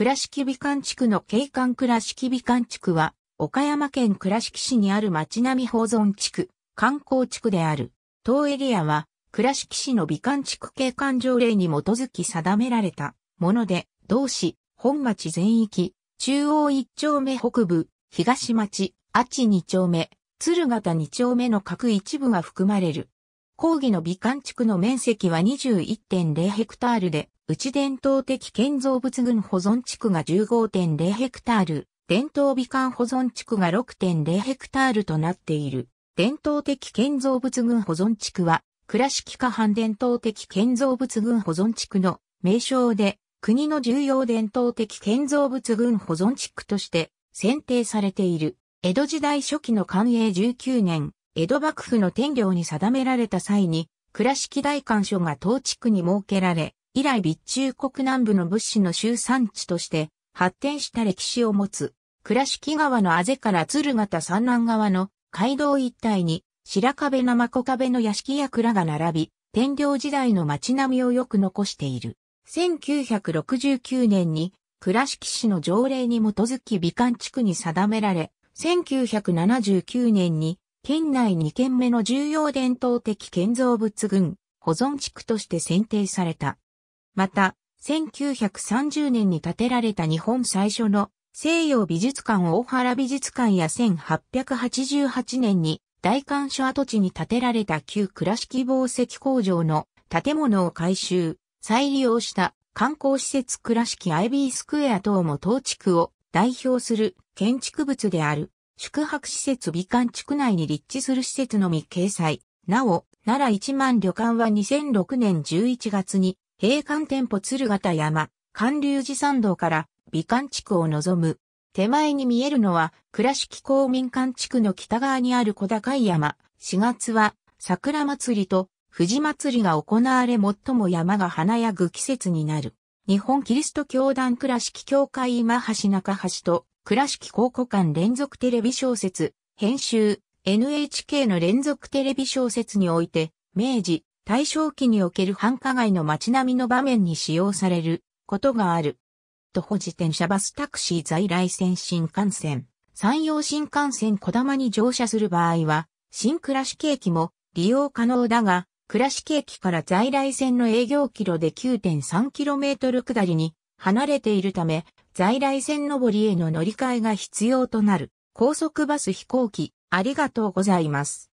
倉敷美観地区の景観倉敷美観地区は、岡山県倉敷市にある町並み保存地区、観光地区である。当エリアは、倉敷市の美観地区景観条例に基づき定められたもので、同市、本町全域、中央一丁目北部、東町、あち二丁目、鶴形二丁目の各一部が含まれる。講義の美観地区の面積は21.0ヘクタールで、内伝統的建造物群保存地区が15.0ヘクタール、伝統美観保存地区が6.0ヘクタールとなっている。伝統的建造物群保存地区は、倉敷下半伝統的建造物群保存地区の名称で、国の重要伝統的建造物群保存地区として選定されている。江戸時代初期の寛永19年、江戸幕府の天領に定められた際に、倉敷大官所が当地区に設けられ、以来備中国南部の物資の集産地として発展した歴史を持つ、倉敷川のあぜから鶴形三南側の街道一帯に白壁生小壁の屋敷や蔵が並び、天領時代の街並みをよく残している。1969年に倉敷市の条例に基づき美観地区に定められ、1979年に県内2県目の重要伝統的建造物群保存地区として選定された。また、1930年に建てられた日本最初の西洋美術館大原美術館や1888年に大館所跡地に建てられた旧倉敷紡績工場の建物を改修、再利用した観光施設倉敷アイビースクエア等も当地区を代表する建築物である。宿泊施設美観地区内に立地する施設のみ掲載。なお、奈良一万旅館は2006年11月に、閉館店舗鶴形山、寒流寺山道から美観地区を望む。手前に見えるのは、倉敷公民館地区の北側にある小高い山。4月は、桜祭りと富士祭りが行われ最も山が華やぐ季節になる。日本キリスト教団倉敷教会今橋中橋と倉敷高古館連続テレビ小説、編集、NHK の連続テレビ小説において、明治、大正期における繁華街の街並みの場面に使用されることがある。徒歩自転車バスタクシー在来線新幹線、山陽新幹線小玉に乗車する場合は、新倉敷駅も利用可能だが、倉敷駅から在来線の営業キロで 9.3km 下りに離れているため、在来線上りへの乗り換えが必要となる。高速バス飛行機、ありがとうございます。